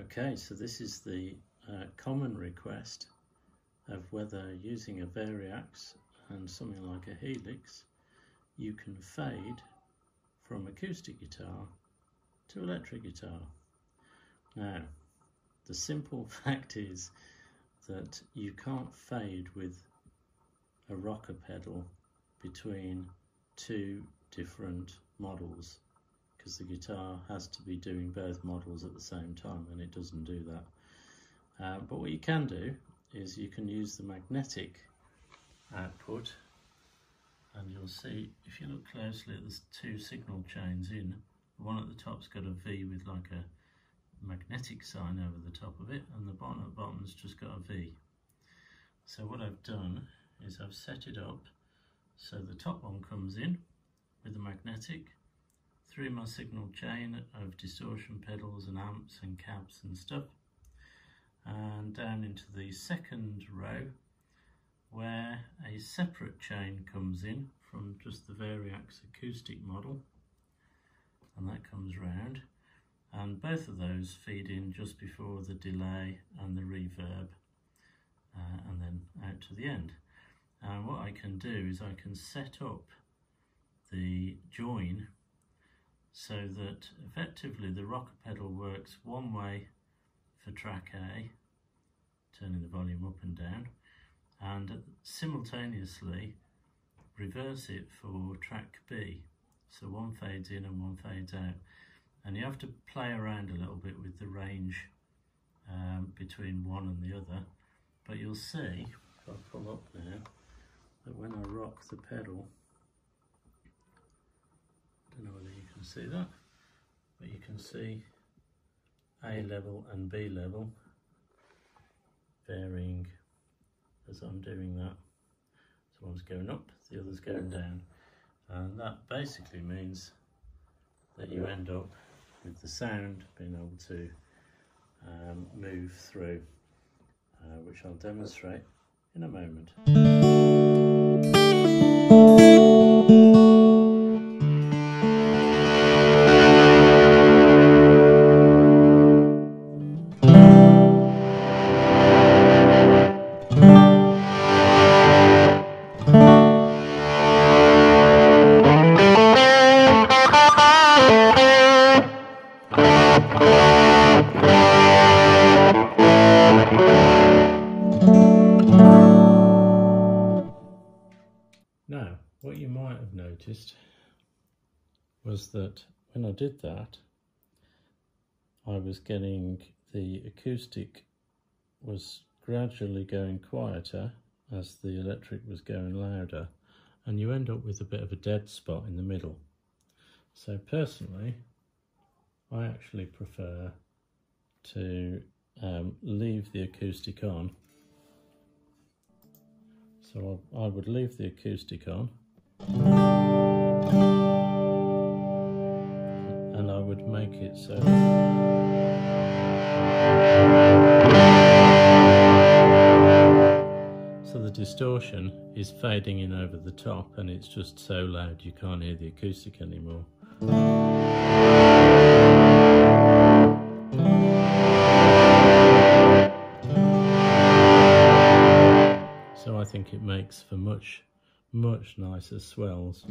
Okay, so this is the uh, common request of whether using a variax and something like a helix you can fade from acoustic guitar to electric guitar. Now, the simple fact is that you can't fade with a rocker pedal between two different models because the guitar has to be doing both models at the same time and it doesn't do that. Uh, but what you can do is you can use the magnetic output and you'll see if you look closely at there's two signal chains in the one at the top's got a V with like a magnetic sign over the top of it and the bottom at bottom's just got a V so what I've done is I've set it up so the top one comes in with the magnetic through my signal chain of distortion pedals and amps and cabs and stuff and down into the second row where a separate chain comes in from just the Variax acoustic model and that comes round and both of those feed in just before the delay and the reverb uh, and then out to the end. And what I can do is I can set up the join so that effectively the rocker pedal works one way for track A, turning the volume up and down, and simultaneously reverse it for track B. So one fades in and one fades out. And you have to play around a little bit with the range um, between one and the other. But you'll see, if I pull up now, that when I rock the pedal, don't know whether you can see that, but you can see A level and B level varying as I'm doing that. So one's going up, the other's going down. And that basically means that you end up with the sound being able to um, move through, uh, which I'll demonstrate in a moment. What you might have noticed was that when I did that, I was getting the acoustic was gradually going quieter as the electric was going louder and you end up with a bit of a dead spot in the middle. So personally, I actually prefer to um, leave the acoustic on so I, I would leave the acoustic on and I would make it so so the distortion is fading in over the top and it's just so loud you can't hear the acoustic anymore. So I think it makes for much, much nicer swells.